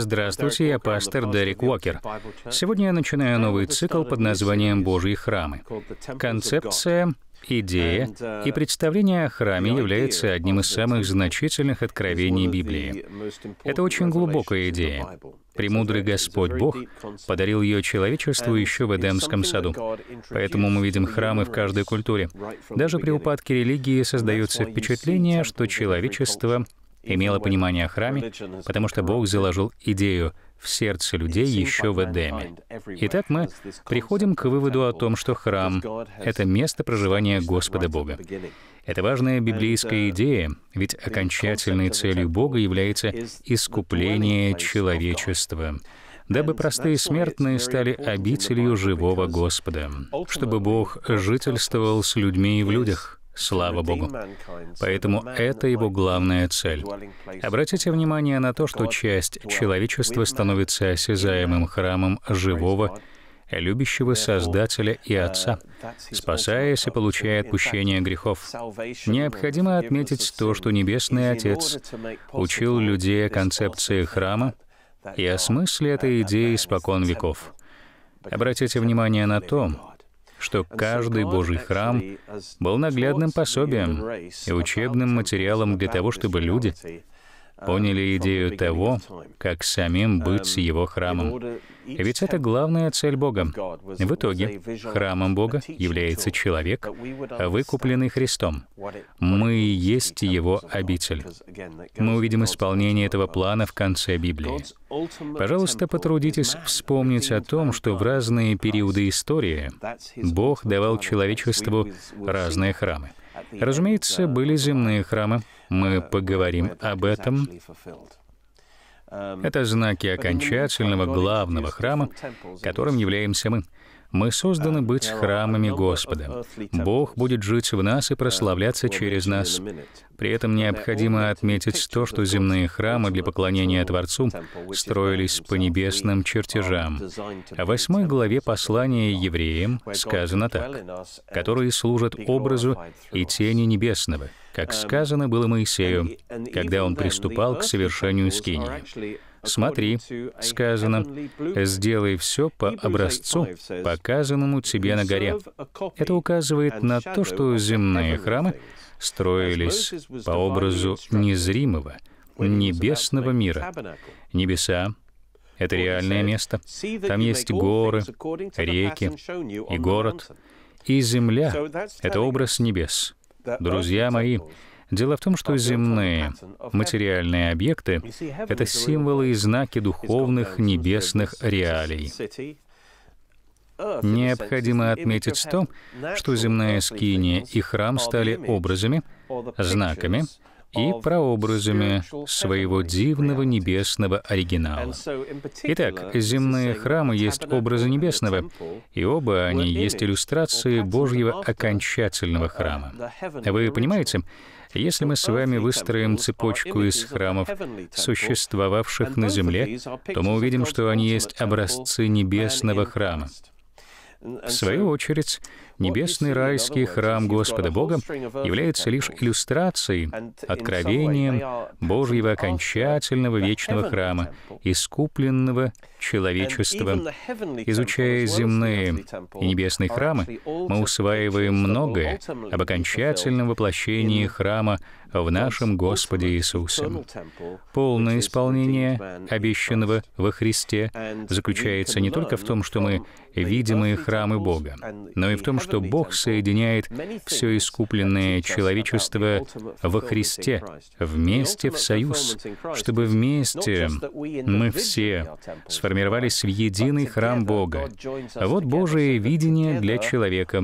Здравствуйте, я пастор Дерек Уокер. Сегодня я начинаю новый цикл под названием «Божьи храмы». Концепция Идея и представление о храме является одним из самых значительных откровений Библии. Это очень глубокая идея. Премудрый Господь Бог подарил ее человечеству еще в Эдемском саду. Поэтому мы видим храмы в каждой культуре. Даже при упадке религии создается впечатление, что человечество имело понимание о храме, потому что Бог заложил идею в сердце людей еще в Эдеме. Итак, мы приходим к выводу о том, что храм — это место проживания Господа Бога. Это важная библейская идея, ведь окончательной целью Бога является искупление человечества дабы простые смертные стали обителью живого Господа, чтобы Бог жительствовал с людьми и в людях. Слава Богу. Поэтому это его главная цель. Обратите внимание на то, что часть человечества становится осязаемым храмом живого, любящего Создателя и Отца, спасаясь и получая отпущение грехов. Необходимо отметить то, что Небесный Отец учил людей о концепции храма и о смысле этой идеи испокон веков. Обратите внимание на то, что каждый Божий храм был наглядным пособием и учебным материалом для того, чтобы люди поняли идею того, как самим быть его храмом. Ведь это главная цель Бога. В итоге, храмом Бога является человек, выкупленный Христом. Мы есть его обитель. Мы увидим исполнение этого плана в конце Библии. Пожалуйста, потрудитесь вспомнить о том, что в разные периоды истории Бог давал человечеству разные храмы. Разумеется, были земные храмы. Мы поговорим об этом. Это знаки окончательного главного храма, которым являемся мы. Мы созданы быть храмами Господа. Бог будет жить в нас и прославляться через нас. При этом необходимо отметить то, что земные храмы для поклонения Творцу строились по небесным чертежам. В восьмой главе послания евреям сказано так, «которые служат образу и тени небесного», как сказано было Моисею, когда он приступал к совершению скинии. «Смотри», — сказано, — «сделай все по образцу, показанному тебе на горе». Это указывает на то, что земные храмы строились по образу незримого, небесного мира. Небеса — это реальное место. Там есть горы, реки и город. И земля — это образ небес. Друзья мои, Дело в том, что земные материальные объекты — это символы и знаки духовных небесных реалий. Необходимо отметить то, что земная скиния и храм стали образами, знаками и прообразами своего дивного небесного оригинала. Итак, земные храмы есть образы небесного, и оба они есть иллюстрации Божьего окончательного храма. Вы понимаете, если мы с вами выстроим цепочку из храмов, существовавших на земле, то мы увидим, что они есть образцы небесного храма. В свою очередь, небесный райский храм Господа Бога является лишь иллюстрацией, откровением Божьего окончательного вечного храма, искупленного человечества. Изучая земные и небесные храмы, мы усваиваем многое об окончательном воплощении храма в нашем Господе Иисусе. Полное исполнение обещанного во Христе заключается не только в том, что мы видимые храмы Бога, но и в том, что Бог соединяет все искупленное человечество во Христе вместе в союз, чтобы вместе мы все сформировались в единый храм Бога. Вот Божие видение для человека.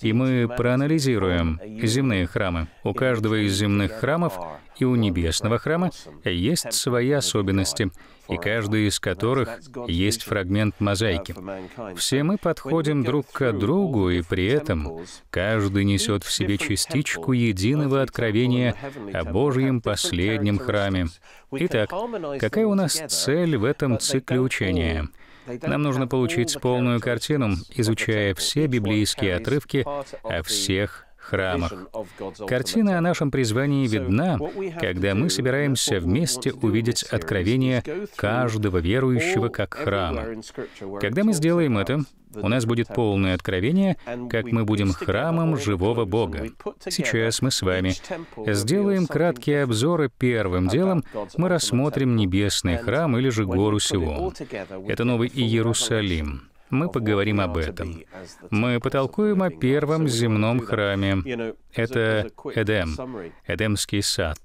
И мы проанализируем земные храмы. У каждого из земных храмов и у небесного храма есть свои особенности, и каждый из которых есть фрагмент мозаики. Все мы подходим друг к другу, и при этом каждый несет в себе частичку единого откровения о Божьем последнем храме. Итак, какая у нас цель в этом цикле учения? Нам нужно получить полную картину, изучая все библейские отрывки о всех храмах. Картина о нашем призвании видна, когда мы собираемся вместе увидеть откровение каждого верующего как храма. Когда мы сделаем это, у нас будет полное откровение, как мы будем храмом живого Бога. Сейчас мы с вами сделаем краткий обзор, и первым делом мы рассмотрим небесный храм или же гору Сион. Это Новый Иерусалим мы поговорим об этом. Мы потолкуем о первом земном храме. Это Эдем, Эдемский сад.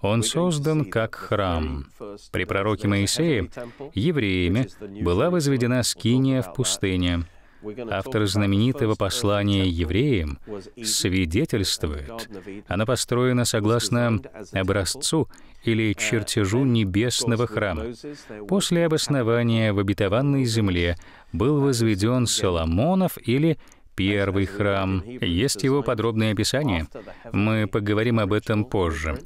Он создан как храм. При пророке Моисее евреями была возведена скиния в пустыне. Автор знаменитого послания евреям свидетельствует, она построена согласно образцу или чертежу небесного храма. После обоснования в обетованной земле был возведен Соломонов или первый храм. Есть его подробное описание. Мы поговорим об этом позже.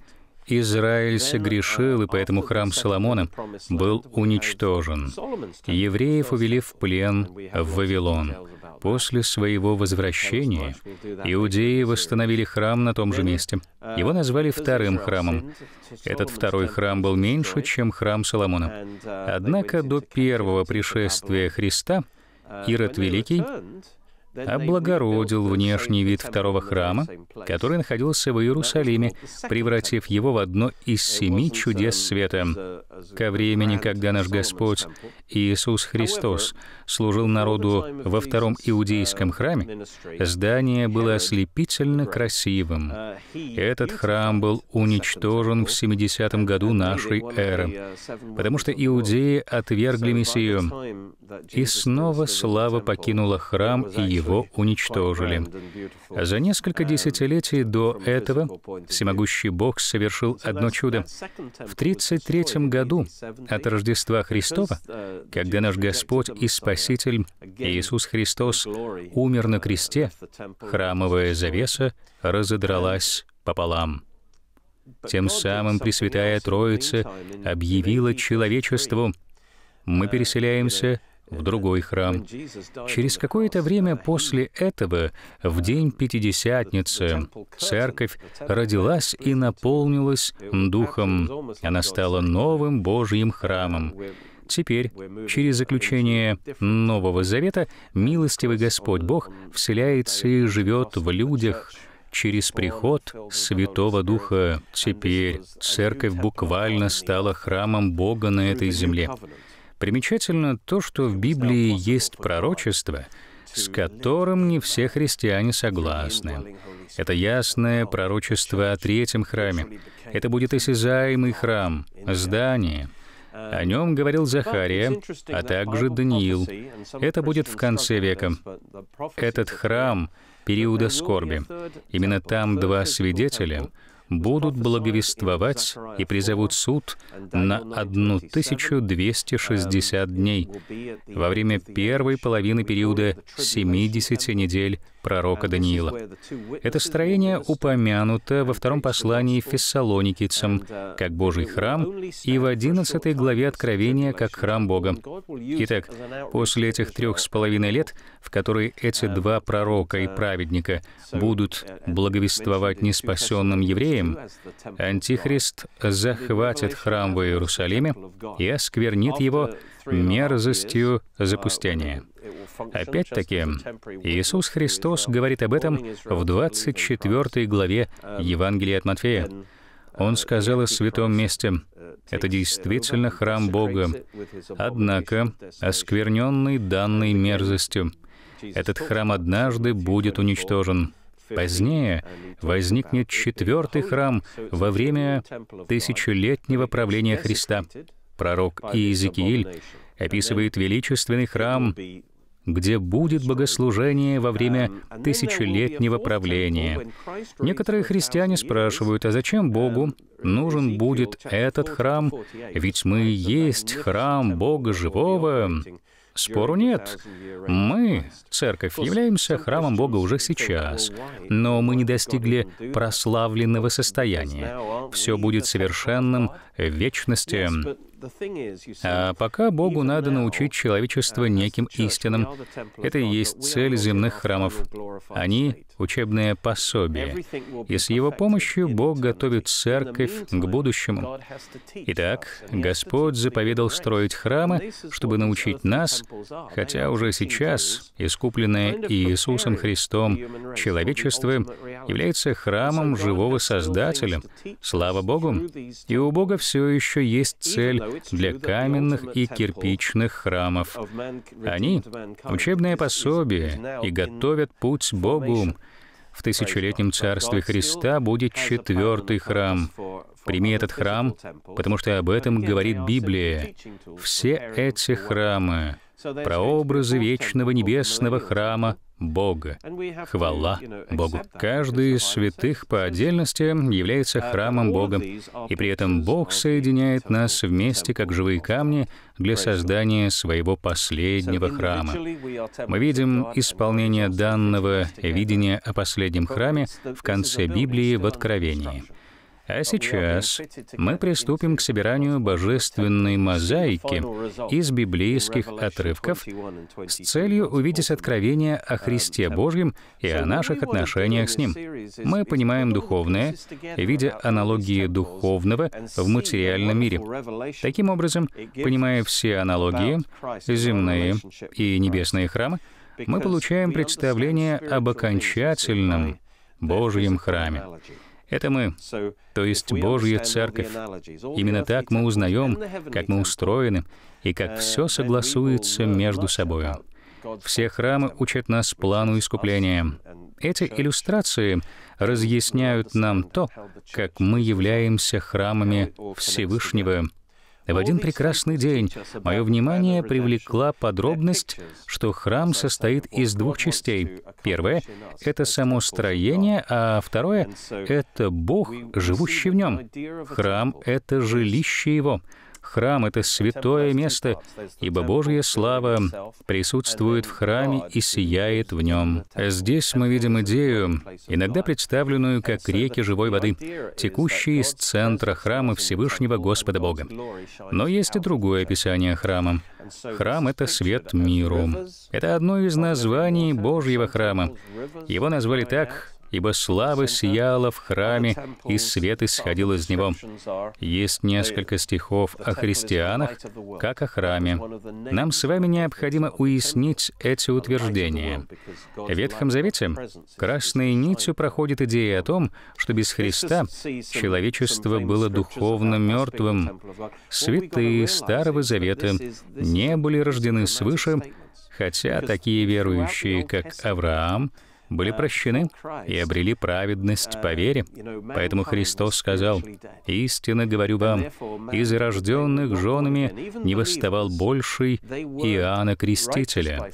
Израиль согрешил, и поэтому храм Соломона был уничтожен. Евреев увели в плен в Вавилон. После своего возвращения иудеи восстановили храм на том же месте. Его назвали вторым храмом. Этот второй храм был меньше, чем храм Соломона. Однако до первого пришествия Христа Ирод Великий облагородил внешний вид второго храма, который находился в Иерусалиме, превратив его в одно из семи чудес света. Ко времени, когда наш Господь Иисус Христос служил народу во втором иудейском храме, здание было ослепительно красивым. Этот храм был уничтожен в 70 году нашей эры, потому что иудеи отвергли Мессию. И снова слава покинула храм, и его уничтожили. За несколько десятилетий до этого всемогущий Бог совершил одно чудо. В 33 году от Рождества Христова, когда наш Господь и Спаситель Иисус Христос умер на кресте, храмовая завеса разодралась пополам. Тем самым Пресвятая Троица объявила человечеству, мы переселяемся в другой храм. Через какое-то время после этого, в день Пятидесятницы, церковь родилась и наполнилась Духом. Она стала новым Божьим храмом. Теперь, через заключение Нового Завета, милостивый Господь Бог вселяется и живет в людях через приход Святого Духа. Теперь церковь буквально стала храмом Бога на этой земле. Примечательно то, что в Библии есть пророчество, с которым не все христиане согласны. Это ясное пророчество о третьем храме. Это будет осязаемый храм, здание. О нем говорил Захария, а также Даниил. Это будет в конце века. Этот храм периода скорби. Именно там два свидетеля будут благовествовать и призовут суд на 1260 дней во время первой половины периода 70 недель пророка Даниила. Это строение упомянуто во втором послании Фессалоникийцам как Божий храм и в одиннадцатой главе Откровения как храм Бога. Итак, после этих трех с половиной лет, в которые эти два пророка и праведника будут благовествовать неспасенным евреям, Антихрист захватит храм в Иерусалиме и осквернит его мерзостью запустения. Опять-таки, Иисус Христос говорит об этом в 24 главе Евангелия от Матфея. Он сказал о святом месте, это действительно храм Бога, однако оскверненный данной мерзостью. Этот храм однажды будет уничтожен. Позднее возникнет четвертый храм во время тысячелетнего правления Христа. Пророк Иезекииль описывает величественный храм, где будет богослужение во время тысячелетнего правления. Некоторые христиане спрашивают, а зачем Богу нужен будет этот храм? Ведь мы есть храм Бога живого. Спору нет. Мы, церковь, являемся храмом Бога уже сейчас, но мы не достигли прославленного состояния. Все будет совершенным в вечности. А пока Богу надо научить человечество неким истинам. Это и есть цель земных храмов. Они — учебное пособие. И с его помощью Бог готовит церковь к будущему. Итак, Господь заповедал строить храмы, чтобы научить нас, хотя уже сейчас, искупленное Иисусом Христом, человечество является храмом живого Создателя. Слава Богу! И у Бога все еще есть цель для каменных и кирпичных храмов. Они — учебное пособие и готовят путь Богу. В тысячелетнем царстве Христа будет четвертый храм. Прими этот храм, потому что об этом говорит Библия. Все эти храмы прообразы вечного небесного храма Бога. Хвала Богу. Каждый из святых по отдельности является храмом Бога, и при этом Бог соединяет нас вместе, как живые камни, для создания своего последнего храма. Мы видим исполнение данного видения о последнем храме в конце Библии в Откровении. А сейчас мы приступим к собиранию божественной мозаики из библейских отрывков с целью увидеть откровение о Христе Божьем и о наших отношениях с Ним. Мы понимаем духовное, видя аналогии духовного в материальном мире. Таким образом, понимая все аналогии, земные и небесные храмы, мы получаем представление об окончательном Божьем храме. Это мы, то есть Божья Церковь. Именно так мы узнаем, как мы устроены и как все согласуется между собой. Все храмы учат нас плану искупления. Эти иллюстрации разъясняют нам то, как мы являемся храмами Всевышнего — в один прекрасный день мое внимание привлекла подробность, что храм состоит из двух частей. Первое — это само строение, а второе — это Бог, живущий в нем. Храм — это жилище Его — Храм — это святое место, ибо Божья слава присутствует в храме и сияет в нем. Здесь мы видим идею, иногда представленную как реки живой воды, текущие из центра храма Всевышнего Господа Бога. Но есть и другое описание храма. Храм — это свет миру. Это одно из названий Божьего храма. Его назвали так, ибо слава сияла в храме, и свет исходил из него. Есть несколько стихов о христианах, как о храме. Нам с вами необходимо уяснить эти утверждения. В Ветхом Завете красной нитью проходит идея о том, что без Христа человечество было духовно мертвым. Святые Старого Завета не были рождены свыше, хотя такие верующие, как Авраам, были прощены и обрели праведность по вере. Поэтому Христос сказал, «Истинно говорю вам, из рожденных женами не восставал больший Иоанна Крестителя,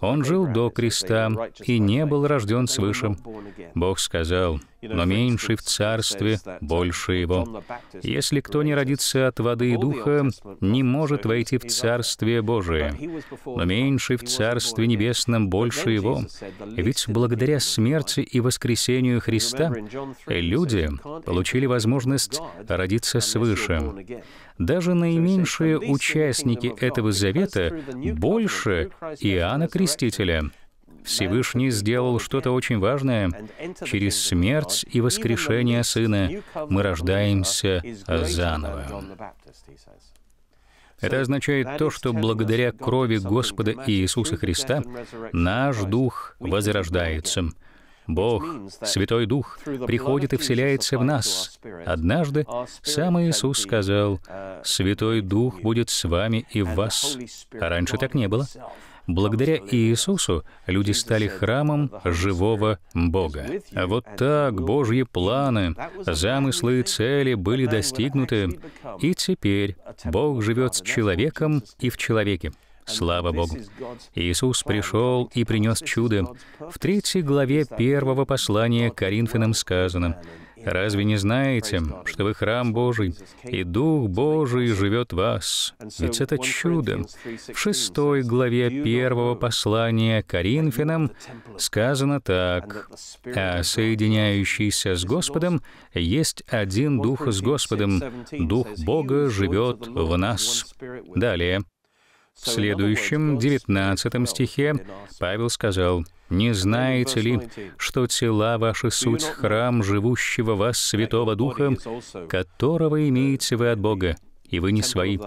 он жил до креста и не был рожден свыше. Бог сказал, но меньший в царстве больше его. Если кто не родится от воды и духа, не может войти в царствие Божие. Но меньший в царстве небесном больше его. Ведь благодаря смерти и воскресению Христа люди получили возможность родиться свыше. Даже наименьшие участники этого завета больше Иоанна Крестителя. Всевышний сделал что-то очень важное. Через смерть и воскрешение Сына мы рождаемся заново. Это означает то, что благодаря крови Господа Иисуса Христа наш дух возрождается — Бог, Святой Дух, приходит и вселяется в нас. Однажды сам Иисус сказал, «Святой Дух будет с вами и в вас». А раньше так не было. Благодаря Иисусу люди стали храмом живого Бога. А вот так Божьи планы, замыслы и цели были достигнуты, и теперь Бог живет с человеком и в человеке. Слава Богу! Иисус пришел и принес чудо. В третьей главе первого послания Коринфянам сказано, Разве не знаете, что вы храм Божий, и Дух Божий живет в вас? Ведь это чудо. В шестой главе первого послания Коринфянам сказано так. «А соединяющийся с Господом есть один Дух с Господом. Дух Бога живет в нас». Далее. В следующем, девятнадцатом стихе, Павел сказал, «Не знаете ли, что тела ваши суть храм живущего вас Святого Духа, которого имеете вы от Бога, и вы не свои,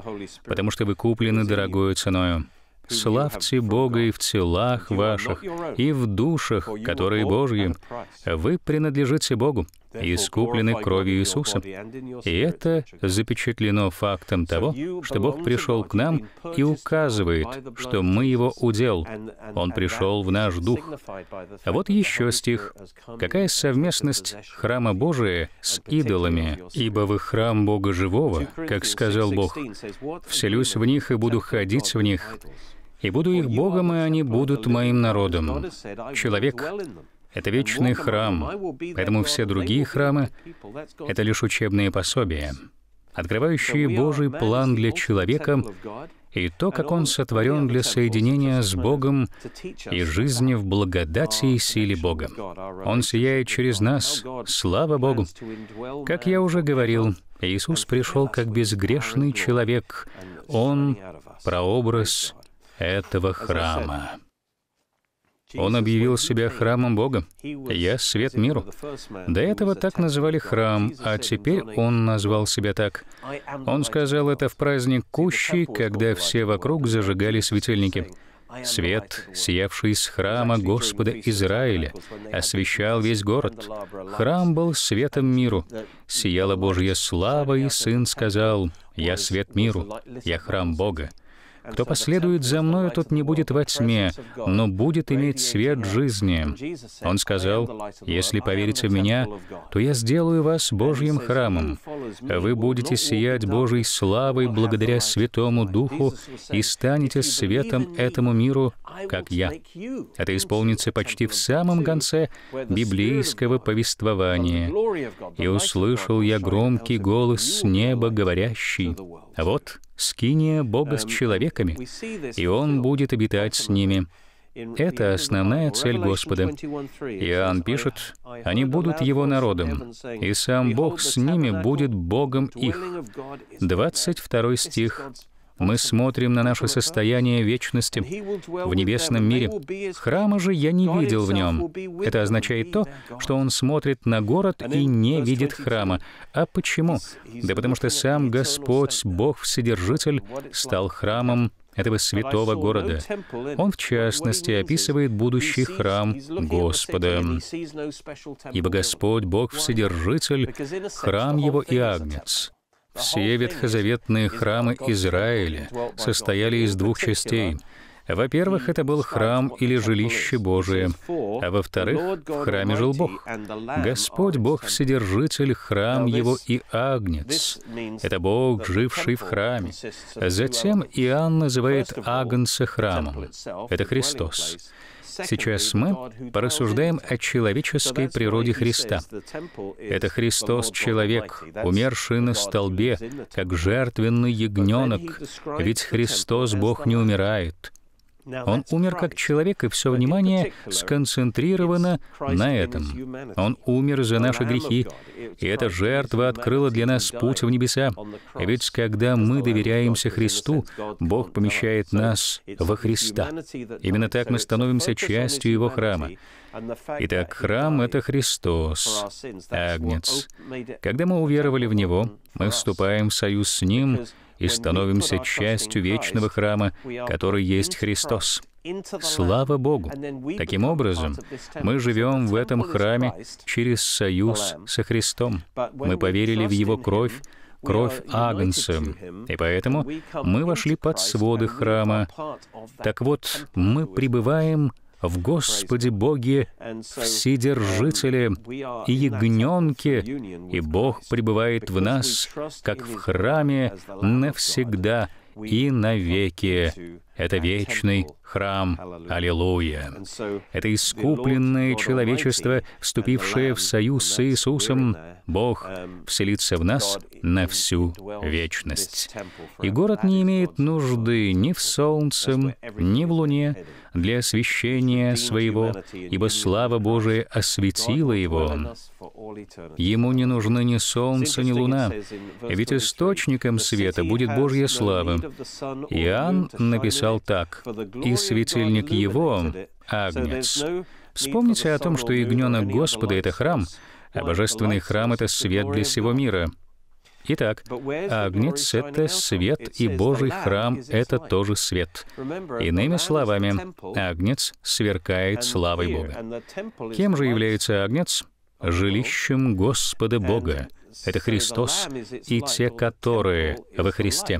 потому что вы куплены дорогою ценою?» Славьте Бога и в телах ваших, и в душах, которые Божьи. Вы принадлежите Богу, искуплены кровью Иисуса. И это запечатлено фактом того, что Бог пришел к нам и указывает, что мы Его удел. Он пришел в наш дух. А вот еще стих. Какая совместность храма Божия с идолами? «Ибо вы храм Бога живого, как сказал Бог. Вселюсь в них и буду ходить в них, и буду их Богом, и они будут моим народом». Человек это вечный храм, поэтому все другие храмы — это лишь учебные пособия, открывающие Божий план для человека и то, как он сотворен для соединения с Богом и жизни в благодати и силе Бога. Он сияет через нас, слава Богу. Как я уже говорил, Иисус пришел как безгрешный человек. Он — прообраз этого храма. Он объявил себя храмом Бога. «Я — свет миру». До этого так называли храм, а теперь он назвал себя так. Он сказал это в праздник Кущи, когда все вокруг зажигали светильники. Свет, сиявший из храма Господа Израиля, освещал весь город. Храм был светом миру. Сияла Божья слава, и Сын сказал, «Я свет миру, я храм Бога». Кто последует за мною, тот не будет во тьме, но будет иметь свет жизни. Он сказал, если поверите в Меня, то я сделаю вас Божьим храмом. Вы будете сиять Божьей славой благодаря Святому Духу и станете светом этому миру, как я. Это исполнится почти в самом конце библейского повествования. «И услышал я громкий голос с неба, говорящий, вот скиния Бога с человеками, и Он будет обитать с ними. Это основная цель Господа. Иоанн пишет, «Они будут Его народом, и сам Бог с ними будет Богом их». 22 стих мы смотрим на наше состояние вечности в небесном мире. Храма же я не видел в нем. Это означает то, что он смотрит на город и не видит храма. А почему? Да потому что сам Господь, Бог Вседержитель, стал храмом этого святого города. Он, в частности, описывает будущий храм Господа. «Ибо Господь, Бог Вседержитель, храм Его и Агнец». Все ветхозаветные храмы Израиля состояли из двух частей. Во-первых, это был храм или жилище Божие, а во-вторых, в храме жил Бог. Господь, Бог Вседержитель, храм Его и Агнец. Это Бог, живший в храме. Затем Иоанн называет Агнца храмом. Это Христос. Сейчас мы порассуждаем о человеческой природе Христа. Это Христос — человек, умерший на столбе, как жертвенный ягненок, ведь Христос — Бог не умирает. Он умер как человек, и все внимание сконцентрировано на этом. Он умер за наши грехи, и эта жертва открыла для нас путь в небеса. Ведь когда мы доверяемся Христу, Бог помещает нас во Христа. Именно так мы становимся частью Его храма. Итак, храм — это Христос, Агнец. Когда мы уверовали в Него, мы вступаем в союз с Ним — и становимся частью вечного храма, который есть Христос. Слава Богу! Таким образом, мы живем в этом храме через союз со Христом. Мы поверили в Его кровь, кровь Агнца, и поэтому мы вошли под своды храма. Так вот, мы пребываем в Господе Боге Вседержителе и Ягненке, и Бог пребывает в нас, как в храме навсегда и навеки. Это вечный храм. Аллилуйя. Это искупленное человечество, вступившее в союз с Иисусом. Бог вселится в нас на всю вечность. И город не имеет нужды ни в солнце, ни в луне для освящения своего, ибо слава Божия осветила его. Ему не нужны ни солнце, ни луна, ведь источником света будет Божья слава. Иоанн написал так, «И светильник его — агнец». Вспомните о том, что ягненок Господа — это храм, а божественный храм — это свет для всего мира. Итак, Агнец — это свет, и Божий храм — это тоже свет. Иными словами, Агнец сверкает славой Бога. Кем же является Агнец? Жилищем Господа Бога. Это Христос и те, которые во Христе.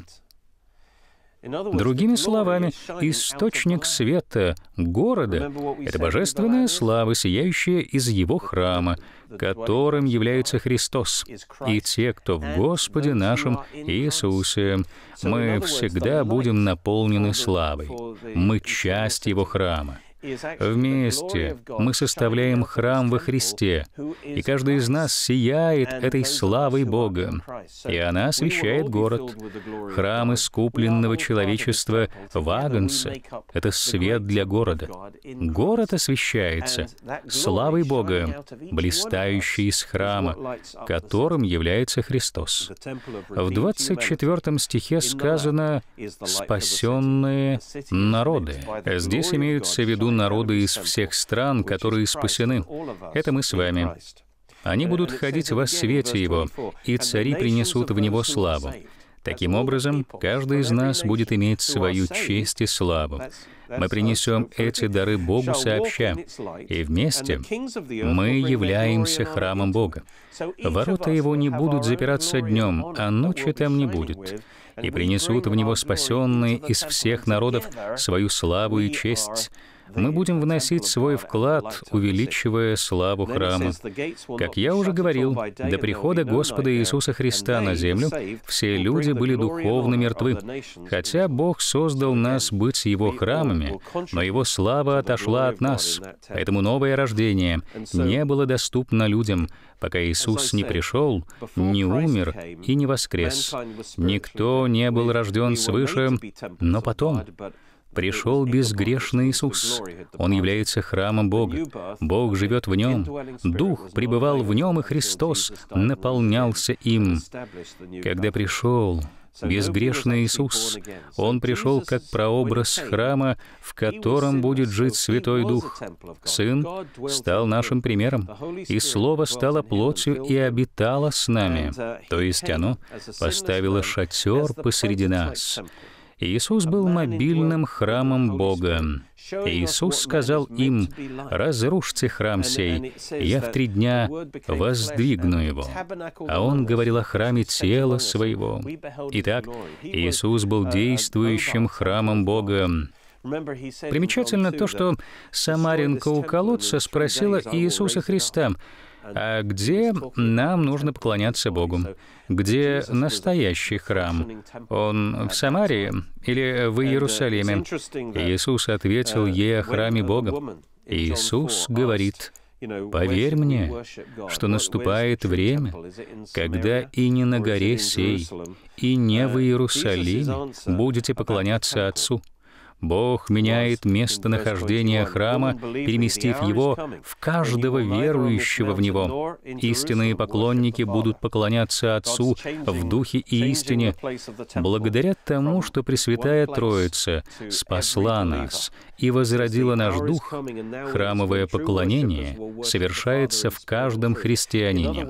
Другими словами, источник света города — это божественная слава, сияющая из его храма, которым является Христос. И те, кто в Господе нашем Иисусе, мы всегда будем наполнены славой. Мы часть Его храма. Вместе мы составляем храм во Христе, и каждый из нас сияет этой славой Бога, и она освещает город. Храм искупленного человечества в Агнце — это свет для города. Город освещается славой Бога, блистающей из храма, которым является Христос. В 24 стихе сказано «спасенные народы». Здесь имеются в виду народы из всех стран, которые спасены. Это мы с вами. Они будут ходить во свете Его, и цари принесут в Него славу. Таким образом, каждый из нас будет иметь свою честь и славу. Мы принесем эти дары Богу сообща, и вместе мы являемся храмом Бога. Ворота Его не будут запираться днем, а ночи там не будет и принесут в него спасенные из всех народов свою славу и честь, мы будем вносить свой вклад, увеличивая славу храма. Как я уже говорил, до прихода Господа Иисуса Христа на землю все люди были духовно мертвы. Хотя Бог создал нас быть Его храмами, но Его слава отошла от нас. Поэтому новое рождение не было доступно людям, пока Иисус не пришел, не умер и не воскрес. Никто не был рожден свыше, но потом пришел безгрешный Иисус. Он является храмом Бога. Бог живет в нем. Дух пребывал в нем, и Христос наполнялся им. Когда пришел безгрешный Иисус, Он пришел как прообраз храма, в котором будет жить Святой Дух. Сын стал нашим примером, и Слово стало плотью и обитало с нами. То есть оно поставило шатер посреди нас. Иисус был мобильным храмом Бога. Иисус сказал им, «Разрушьте храм сей, я в три дня воздвигну его». А Он говорил о храме тела своего. Итак, Иисус был действующим храмом Бога. Примечательно то, что Самаринка у колодца спросила Иисуса Христа, а где нам нужно поклоняться Богу? Где настоящий храм? Он в Самарии или в Иерусалиме? Иисус ответил ей о храме Бога. Иисус говорит, «Поверь мне, что наступает время, когда и не на горе сей, и не в Иерусалиме будете поклоняться Отцу, Бог меняет местонахождение храма, переместив его в каждого верующего в него. Истинные поклонники будут поклоняться Отцу в духе и истине, благодаря тому, что Пресвятая Троица спасла нас и возродила наш дух. Храмовое поклонение совершается в каждом христианине.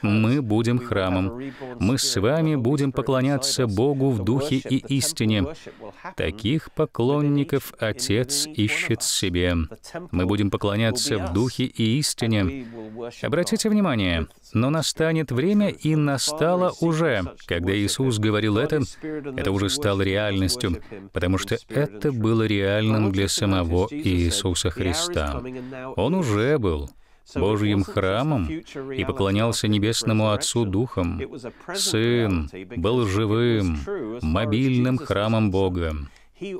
Мы будем храмом. Мы с вами будем поклоняться Богу в духе и истине. Таких поклонников поклонников Отец ищет себе. Мы будем поклоняться в духе и истине. Обратите внимание, но настанет время, и настало уже. Когда Иисус говорил это, это уже стало реальностью, потому что это было реальным для самого Иисуса Христа. Он уже был Божьим храмом и поклонялся Небесному Отцу Духом. Сын был живым, мобильным храмом Бога.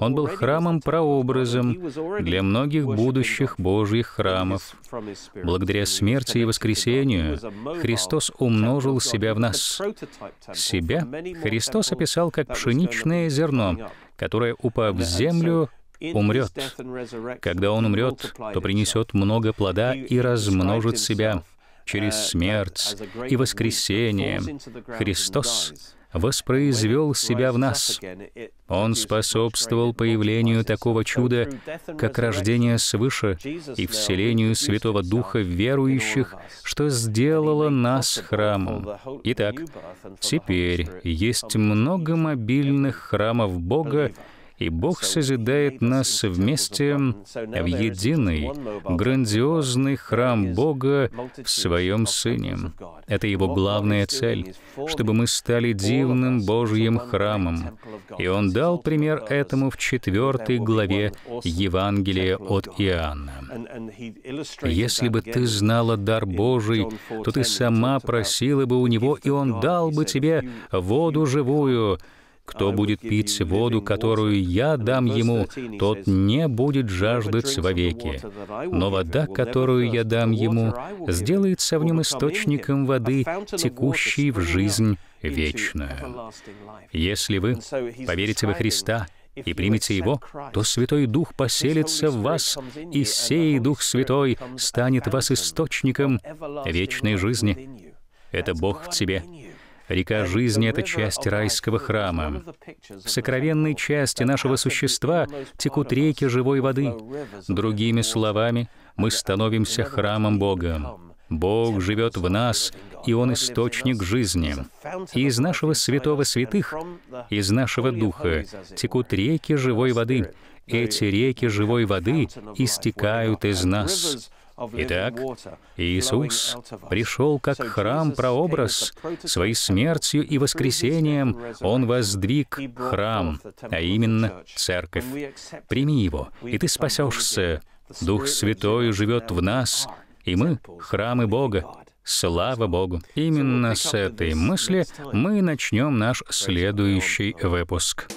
Он был храмом-прообразом для многих будущих Божьих храмов. Благодаря смерти и воскресению Христос умножил себя в нас. Себя Христос описал как пшеничное зерно, которое, упав в землю, умрет. Когда он умрет, то принесет много плода и размножит себя. Через смерть и воскресение Христос воспроизвел себя в нас. Он способствовал появлению такого чуда, как рождение свыше и вселению Святого Духа верующих, что сделало нас храмом. Итак, теперь есть много мобильных храмов Бога, и Бог созидает нас вместе в единый, грандиозный храм Бога в Своем Сыне. Это Его главная цель, чтобы мы стали дивным Божьим храмом. И Он дал пример этому в четвертой главе Евангелия от Иоанна. «Если бы ты знала дар Божий, то ты сама просила бы у Него, и Он дал бы тебе воду живую, кто будет пить воду, которую я дам ему, тот не будет жаждать вовеки. Но вода, которую я дам ему, сделается в нем источником воды, текущей в жизнь вечную. Если вы поверите во Христа и примете Его, то Святой Дух поселится в вас, и сей Дух Святой станет вас источником вечной жизни. Это Бог в тебе — Река жизни — это часть райского храма. В сокровенной части нашего существа текут реки живой воды. Другими словами, мы становимся храмом Бога. Бог живет в нас, и Он источник жизни. И из нашего святого святых, из нашего духа, текут реки живой воды. Эти реки живой воды истекают из нас. Итак, Иисус пришел как храм-прообраз. Своей смертью и воскресением Он воздвиг храм, а именно церковь. Прими его, и ты спасешься. Дух Святой живет в нас, и мы — храмы Бога. Слава Богу! Именно с этой мысли мы начнем наш следующий выпуск.